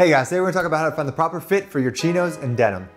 Hey guys, today we're gonna talk about how to find the proper fit for your chinos and denim.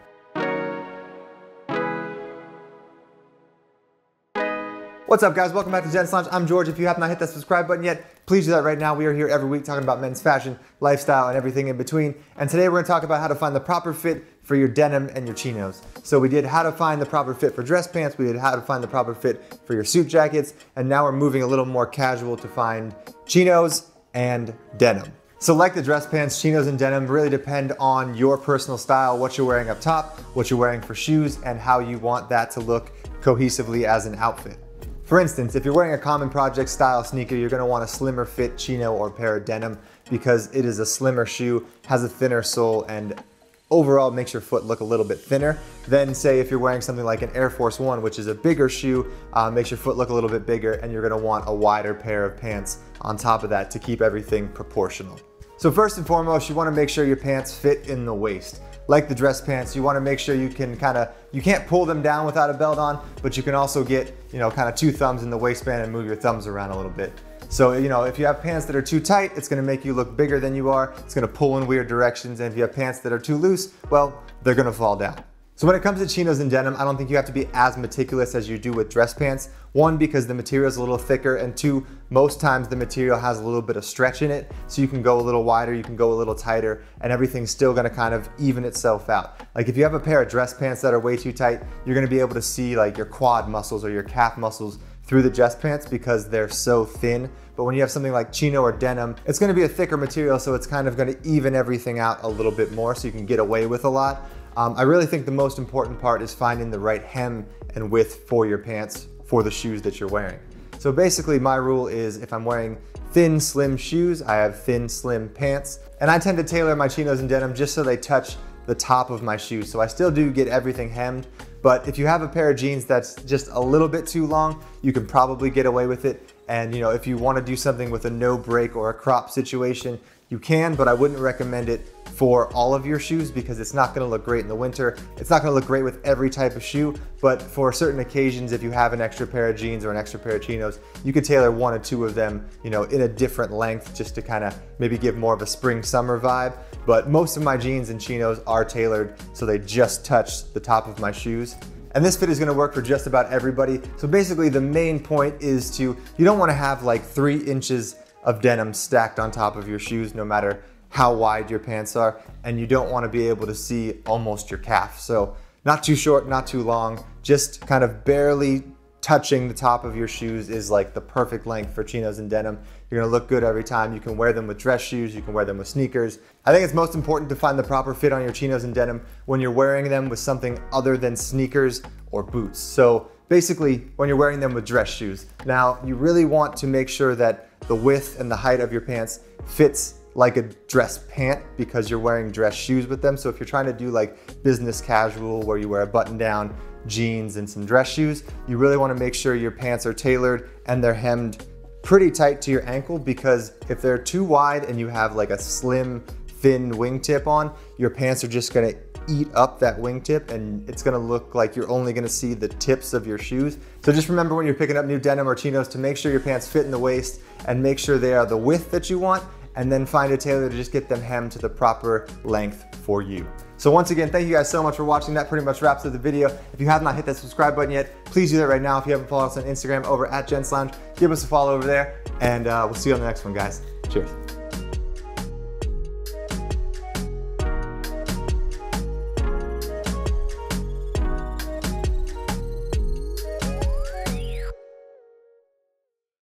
What's up guys, welcome back to Gents Lounge. I'm George. If you have not hit that subscribe button yet, please do that right now. We are here every week talking about men's fashion, lifestyle, and everything in between. And today we're gonna talk about how to find the proper fit for your denim and your chinos. So we did how to find the proper fit for dress pants, we did how to find the proper fit for your suit jackets, and now we're moving a little more casual to find chinos and denim. So like the dress pants, chinos and denim really depend on your personal style, what you're wearing up top, what you're wearing for shoes, and how you want that to look cohesively as an outfit. For instance, if you're wearing a common project style sneaker, you're gonna want a slimmer fit chino or pair of denim because it is a slimmer shoe, has a thinner sole, and overall makes your foot look a little bit thinner. Then say if you're wearing something like an Air Force One, which is a bigger shoe, uh, makes your foot look a little bit bigger, and you're gonna want a wider pair of pants on top of that to keep everything proportional. So first and foremost, you wanna make sure your pants fit in the waist. Like the dress pants, you wanna make sure you can kinda, you can't pull them down without a belt on, but you can also get, you know, kinda two thumbs in the waistband and move your thumbs around a little bit. So, you know, if you have pants that are too tight, it's gonna make you look bigger than you are. It's gonna pull in weird directions. And if you have pants that are too loose, well, they're gonna fall down. So when it comes to chinos and denim, I don't think you have to be as meticulous as you do with dress pants. One, because the material is a little thicker, and two, most times the material has a little bit of stretch in it, so you can go a little wider, you can go a little tighter, and everything's still gonna kind of even itself out. Like if you have a pair of dress pants that are way too tight, you're gonna be able to see like your quad muscles or your calf muscles through the dress pants because they're so thin. But when you have something like chino or denim, it's gonna be a thicker material, so it's kind of gonna even everything out a little bit more so you can get away with a lot. Um, I really think the most important part is finding the right hem and width for your pants for the shoes that you're wearing. So basically my rule is if I'm wearing thin, slim shoes, I have thin, slim pants. And I tend to tailor my chinos and denim just so they touch the top of my shoes. So I still do get everything hemmed, but if you have a pair of jeans that's just a little bit too long, you can probably get away with it. And you know, if you wanna do something with a no break or a crop situation, you can, but I wouldn't recommend it for all of your shoes because it's not gonna look great in the winter. It's not gonna look great with every type of shoe, but for certain occasions, if you have an extra pair of jeans or an extra pair of chinos, you could tailor one or two of them, you know, in a different length just to kind of maybe give more of a spring summer vibe. But most of my jeans and chinos are tailored so they just touch the top of my shoes. And this fit is gonna work for just about everybody. So basically the main point is to, you don't wanna have like three inches of denim stacked on top of your shoes no matter how wide your pants are and you don't want to be able to see almost your calf. So not too short, not too long, just kind of barely touching the top of your shoes is like the perfect length for chinos and denim. You're gonna look good every time. You can wear them with dress shoes, you can wear them with sneakers. I think it's most important to find the proper fit on your chinos and denim when you're wearing them with something other than sneakers or boots. So basically when you're wearing them with dress shoes. Now you really want to make sure that the width and the height of your pants fits like a dress pant because you're wearing dress shoes with them. So if you're trying to do like business casual where you wear a button down, jeans and some dress shoes, you really wanna make sure your pants are tailored and they're hemmed pretty tight to your ankle because if they're too wide and you have like a slim, thin wingtip on, your pants are just gonna eat up that wingtip and it's gonna look like you're only gonna see the tips of your shoes. So just remember when you're picking up new denim or chinos to make sure your pants fit in the waist and make sure they are the width that you want and then find a tailor to just get them hemmed to the proper length for you. So once again, thank you guys so much for watching. That pretty much wraps up the video. If you have not hit that subscribe button yet, please do that right now. If you haven't followed us on Instagram over at Gents Lounge, give us a follow over there and uh, we'll see you on the next one, guys. Cheers.